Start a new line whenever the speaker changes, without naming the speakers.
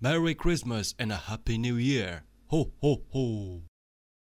Merry Christmas and a Happy New Year! Ho ho ho!